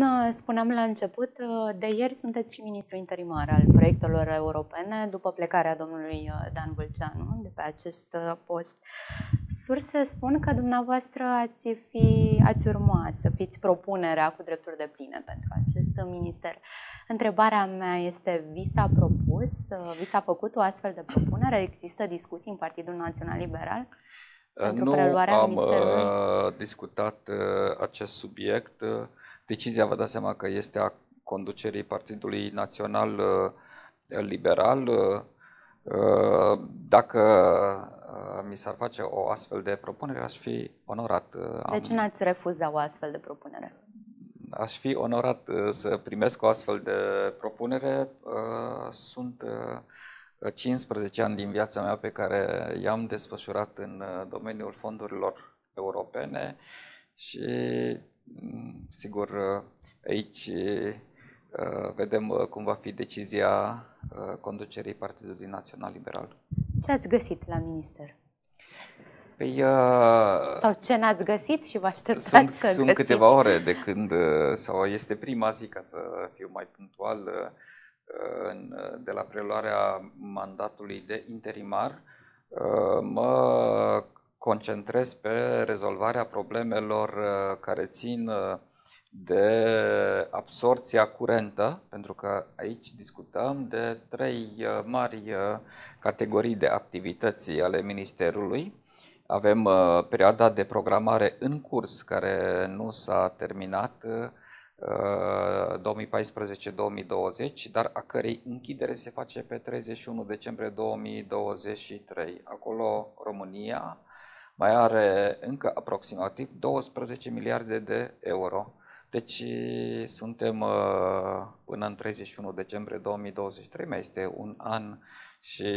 Cum uh, spuneam la început, uh, de ieri sunteți și ministru interimar al proiectelor europene după plecarea domnului uh, Dan Vâlceanu de pe acest post. Surse spun că dumneavoastră ați, fi, ați urma să fiți propunerea cu drepturi de pline pentru acest minister. Întrebarea mea este, vi s-a propus, vi s-a făcut o astfel de propunere? Există discuții în Partidul Național Liberal? Pentru nu am uh, discutat uh, acest subiect. Decizia, vă dați seama că este a conducerii Partidului Național uh, Liberal. Uh, uh, dacă mi s-ar face o astfel de propunere, aș fi onorat. De ce n-ați refuzat o astfel de propunere? Aș fi onorat să primesc o astfel de propunere. Sunt 15 ani din viața mea pe care i-am desfășurat în domeniul fondurilor europene și Mm, sigur, uh, aici uh, vedem uh, cum va fi decizia conducerii Partidului Național Liberal. Ce ați găsit la minister? Păi, sau ce n-ați găsit și vă așteptați sunt, să Sunt găsiți? câteva ore de când, sau este prima zi, ca să fiu mai punctual, de la preluarea mandatului de interimar, mă concentrez pe rezolvarea problemelor uh, care țin uh, de absorția curentă, pentru că aici discutăm de trei uh, mari categorii de activități ale Ministerului. Avem perioada de programare în curs, care nu s-a terminat, 2014-2020, dar a cărei închidere se face pe 31 decembrie 2023. Acolo România mai are încă aproximativ 12 miliarde de euro. Deci suntem uh, până în 31 decembrie 2023, mai este un an și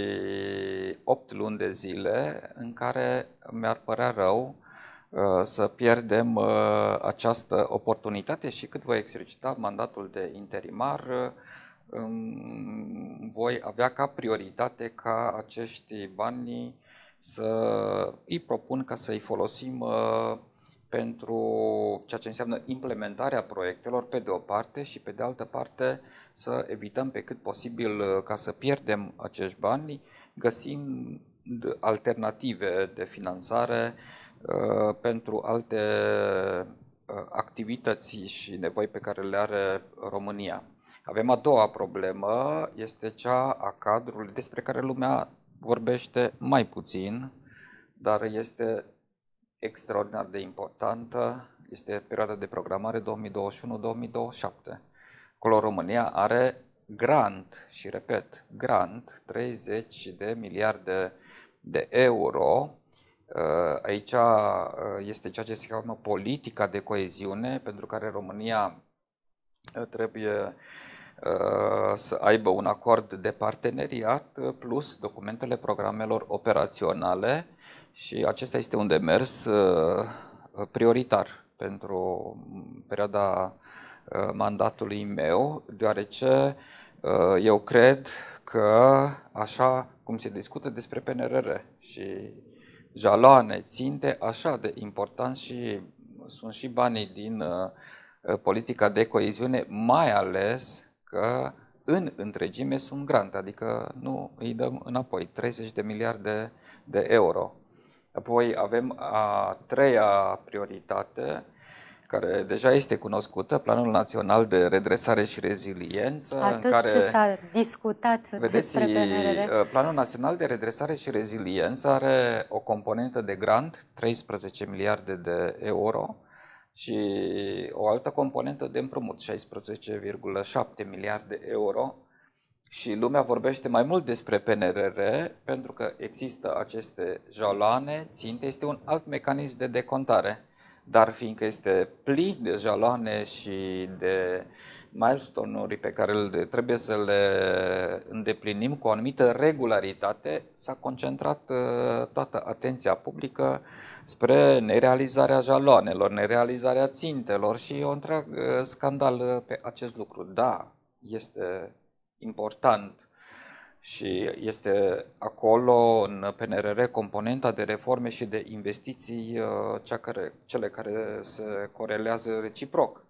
8 luni de zile în care mi-ar părea rău uh, să pierdem uh, această oportunitate și cât voi exercita mandatul de interimar, um, voi avea ca prioritate ca acești bani să îi propun ca să-i folosim uh, pentru ceea ce înseamnă implementarea proiectelor pe de o parte și pe de altă parte să evităm pe cât posibil uh, ca să pierdem acești bani, găsim alternative de finanțare uh, pentru alte activități și nevoi pe care le are România. Avem a doua problemă, este cea a cadrului despre care lumea vorbește mai puțin, dar este extraordinar de importantă. Este perioada de programare 2021-2027. Acolo România are grant, și repet, grant, 30 de miliarde de euro. Uh, aici uh, este ceea ce se cheamă politica de coeziune, pentru care România uh, trebuie Uh, să aibă un acord de parteneriat uh, plus documentele programelor operaționale și acesta este un demers uh, prioritar pentru perioada mandatului meu, deoarece eu cred că așa cum se discută despre PNRR și jaloane, ținte, așa de important și sunt și banii din politica de coeziune, mai ales că în întregime sunt grante, adică nu îi dăm înapoi 30 de miliarde de euro. Apoi avem a treia prioritate, care deja este cunoscută, Planul Național de Redresare și Reziliență. Atât în care, ce s-a discutat vedeți, despre PNRR. Uh, Planul Național de Redresare și Reziliență are o componentă de grant, 13 miliarde de euro, și o altă componentă de împrumut, 16,7 miliarde de euro. Și lumea vorbește mai mult despre PNRR pentru că există aceste jaloane, ținte, este un alt mecanism de decontare. Dar fiindcă este plin de jaloane și de milestone-uri pe care trebuie să le îndeplinim cu o anumită regularitate, s-a concentrat uh, toată atenția publică spre nerealizarea jaloanelor, nerealizarea țintelor și o întreg uh, scandal uh, pe acest lucru. Da, este important și este acolo în PNRR componenta de reforme și de investiții cea care, cele care se corelează reciproc.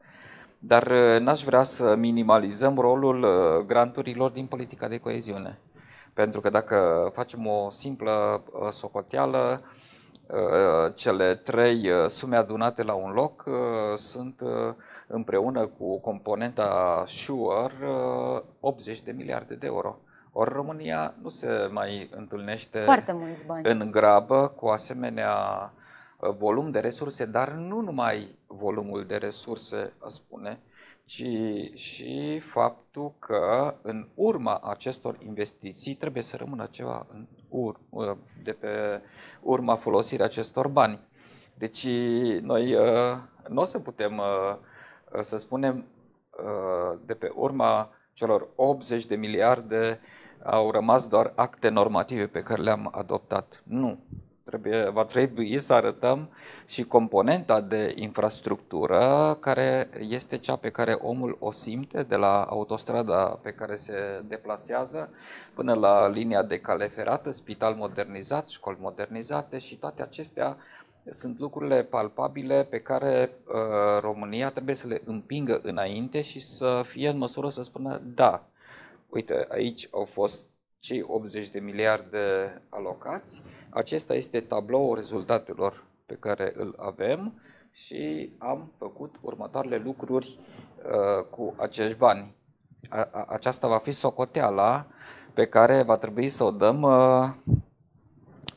Dar n-aș vrea să minimalizăm rolul granturilor din politica de coeziune. Pentru că dacă facem o simplă socoteală, cele trei sume adunate la un loc sunt împreună cu componenta Sure 80 de miliarde de euro. Ori România nu se mai întâlnește Foarte mulți bani. în grabă cu asemenea uh, volum de resurse, dar nu numai volumul de resurse, a spune, ci și faptul că în urma acestor investiții trebuie să rămână ceva în ur, uh, de pe urma folosirii acestor bani. Deci noi uh, nu o să putem să spunem de pe urma celor 80 de miliarde au rămas doar acte normative pe care le-am adoptat. Nu. Trebuie, va trebui să arătăm și componenta de infrastructură care este cea pe care omul o simte de la autostrada pe care se deplasează până la linia de cale ferată, spital modernizat, școli modernizate și toate acestea sunt lucrurile palpabile pe care uh, România trebuie să le împingă înainte și să fie în măsură să spună da, uite, aici au fost cei 80 de miliarde alocați, acesta este tabloul rezultatelor pe care îl avem și am făcut următoarele lucruri uh, cu acești bani. A, a, aceasta va fi socoteala pe care va trebui să o dăm uh,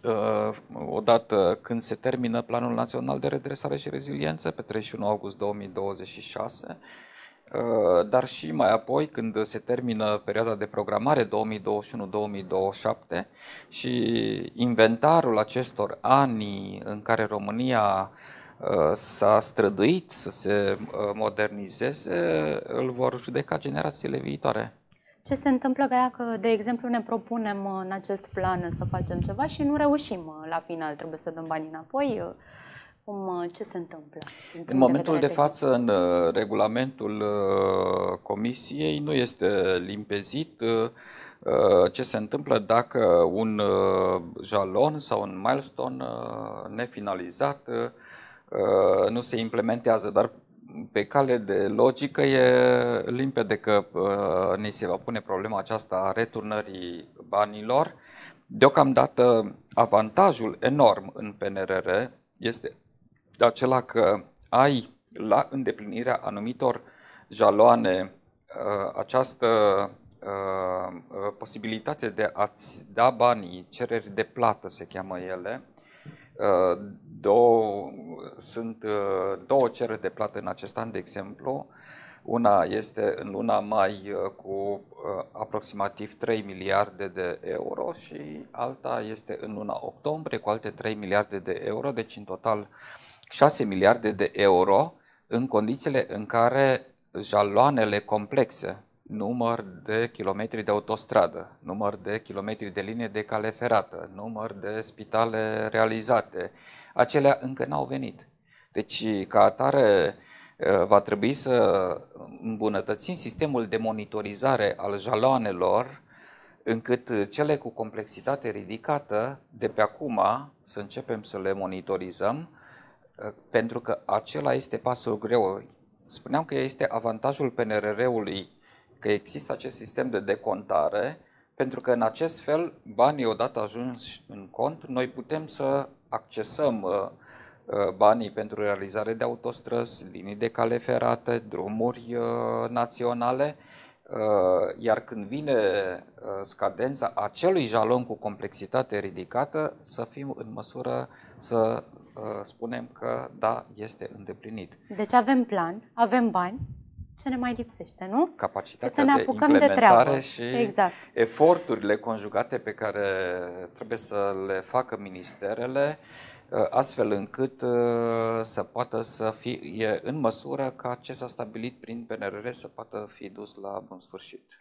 uh, odată când se termină Planul Național de Redresare și Reziliență pe 31 august 2026 Uh, dar și mai apoi când se termină perioada de programare 2021-2027 și inventarul acestor ani în care România uh, s-a străduit să se uh, modernizeze, îl vor judeca generațiile viitoare. Ce se întâmplă că, de exemplu, ne propunem în acest plan să facem ceva și nu reușim la final, trebuie să dăm banii înapoi? Cum, uh, ce se întâmplă? În momentul de, de față, în uh, regulamentul uh, comisiei nu este limpezit ce se întâmplă dacă un jalon sau un milestone nefinalizat nu se implementează, dar pe cale de logică e limpede că ne se va pune problema aceasta a returnării banilor. Deocamdată avantajul enorm în PNRR este acela că ai la îndeplinirea anumitor jaloane uh, această uh, uh, posibilitate de a-ți da banii, cereri de plată se cheamă ele, două, sunt două cereri de plată în acest an, de exemplu. Una este în luna mai cu aproximativ 3 miliarde de euro și alta este în luna octombrie cu alte 3 miliarde de euro, deci în total 6 miliarde de euro în condițiile în care jaloanele complexe, număr de kilometri de autostradă, număr de kilometri de linie de cale ferată, număr de spitale realizate, acelea încă n-au venit. Deci, ca atare, va trebui să îmbunătățim sistemul de monitorizare al jaloanelor, încât cele cu complexitate ridicată, de pe acum, să începem să le monitorizăm, Uh, pentru că acela este pasul greu. Spuneam că este avantajul PNRR-ului că există acest sistem de decontare, pentru că în acest fel banii odată ajunși în cont, noi putem să accesăm uh, uh, banii pentru realizare de autostrăzi, linii de cale ferate, drumuri naționale, iar când vine scadența acelui jalon cu complexitate ridicată, să fim în măsură să Uh, spunem că da, este îndeplinit. Deci avem plan, avem bani, ce ne mai lipsește, nu? Capacitatea să ne apucăm de, implementare de treabă. și exact. eforturile conjugate pe care trebuie să le facă ministerele, uh, astfel încât uh, să poată să fie în măsură ca ce s-a stabilit prin PNRR să poată fi dus la bun sfârșit.